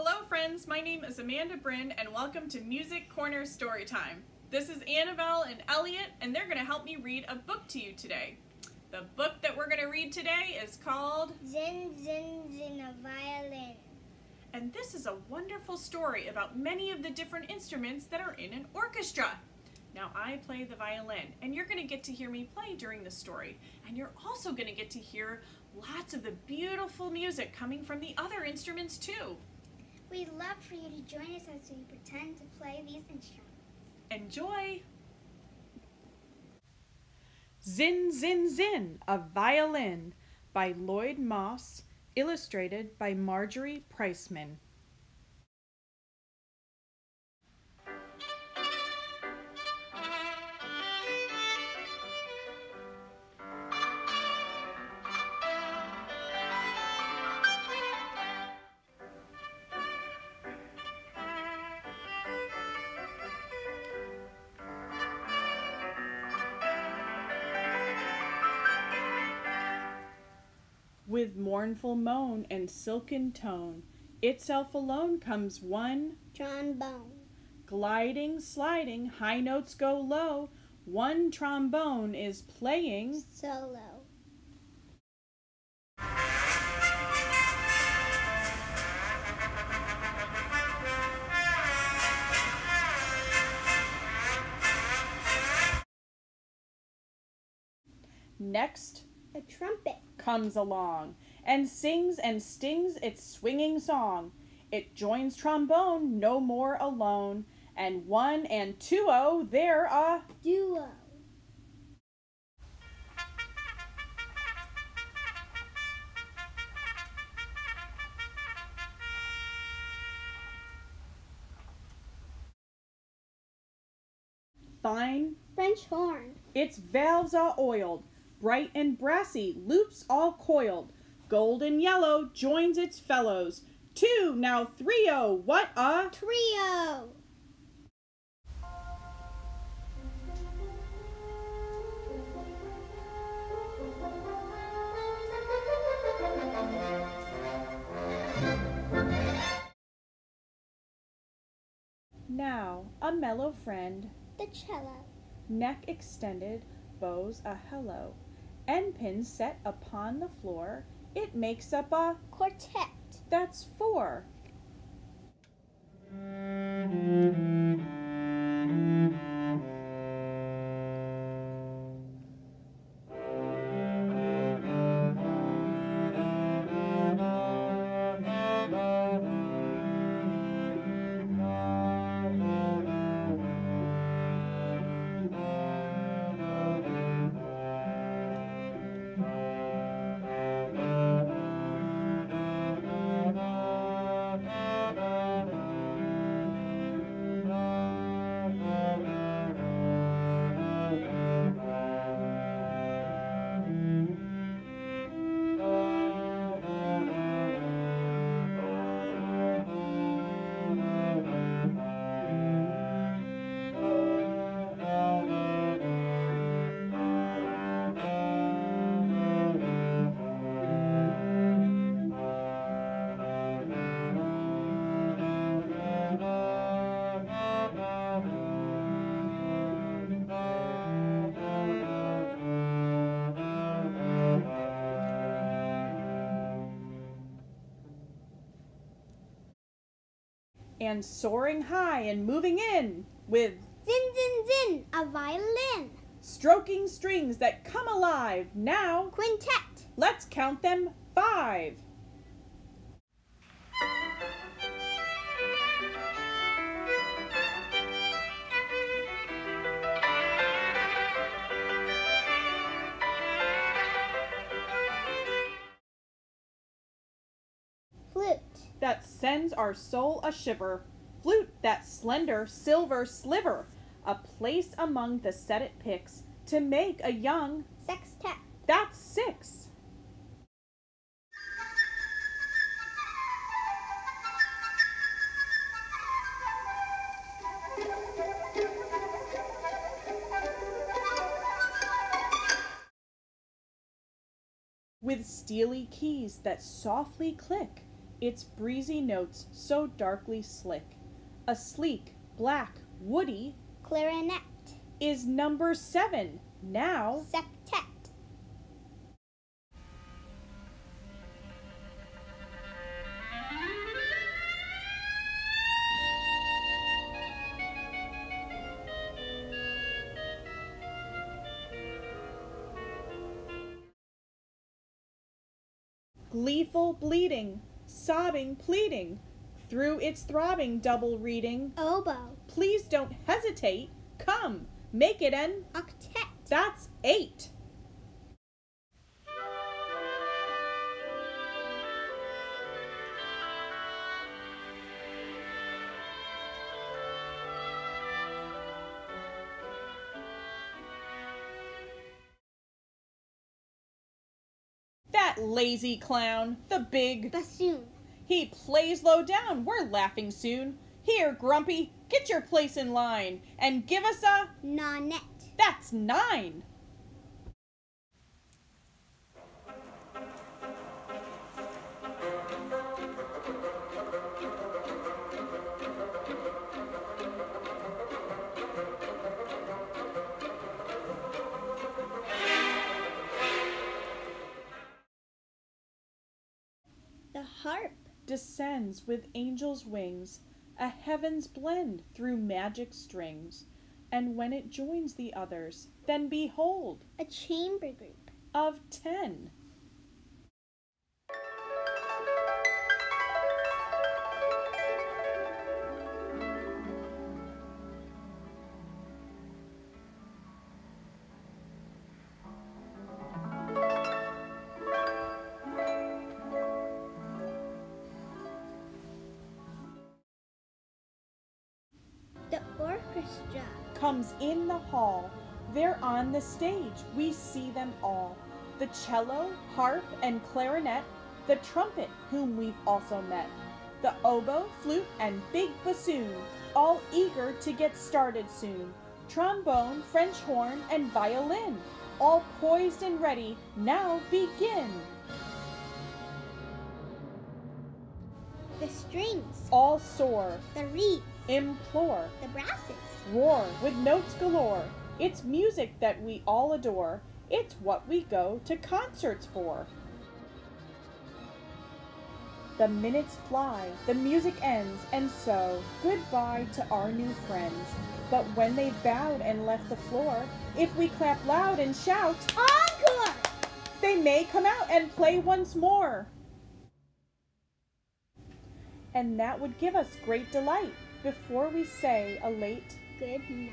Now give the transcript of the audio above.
Hello friends, my name is Amanda Brin and welcome to Music Corner Storytime. This is Annabelle and Elliott and they're going to help me read a book to you today. The book that we're going to read today is called Zin Zin Zin a Violin. And this is a wonderful story about many of the different instruments that are in an orchestra. Now I play the violin and you're going to get to hear me play during the story and you're also going to get to hear lots of the beautiful music coming from the other instruments too. We'd love for you to join us as we pretend to play these instruments. Enjoy! Zin Zin Zin, a Violin by Lloyd Moss, illustrated by Marjorie Priceman. With mournful moan and silken tone, itself alone comes one, Trombone. gliding, sliding, high notes go low, one trombone is playing. Solo. Next A trumpet. comes along and sings and stings its swinging song. It joins trombone no more alone, and one and two o they're a Duo. fine. French horn. Its valves are oiled, bright and brassy, loops all coiled. Gold and yellow joins its fellows. Two, now three o, what a Trio. now a mellow friend, The cello. neck extended, bows a hello. End pins set upon the floor, it makes up a Quartet. that's four. And soaring high and moving in with Zin Zin Zin. A violin. stroking strings that come alive. Now Quintet. let's count them five. Flute. That sends our soul a shiver. Flute, that slender silver sliver, a place among the set it picks to make a young, Sextet. that's six. with steely keys that softly click, its breezy notes so darkly slick. A sleek, black, woody Clarinet. is number seven now. Septet. Gleeful bleeding, sobbing pleading, through its throbbing double reading. Oboe. Please don't hesitate. Come, make it an. Octet. That's eight. That lazy clown, the big, Bassoon. He plays low down. We're laughing soon. Here, Grumpy, get your place in line and give us a. Nonette. That's nine. The harp. Descends with angels' wings, a heaven's blend through magic strings. And when it joins the others, then behold, A chamber group. of ten. Comes in the hall. They're on the stage. We see them all. The cello, harp, and clarinet, the trumpet, whom we've also met, the oboe, flute, and big bassoon, all eager to get started soon. Trombone, French horn, and violin, all poised and ready. Now begin. The strings. All soar, The reeds. implore, The brasses. Roar with notes galore. It's music that we all adore. It's what we go to concerts for. The minutes fly, the music ends, and so goodbye to our new friends. But when they've bowed and left the floor, if we clap loud and shout, Encore! they may come out and play once more. And that would give us great delight before we say a late Good night.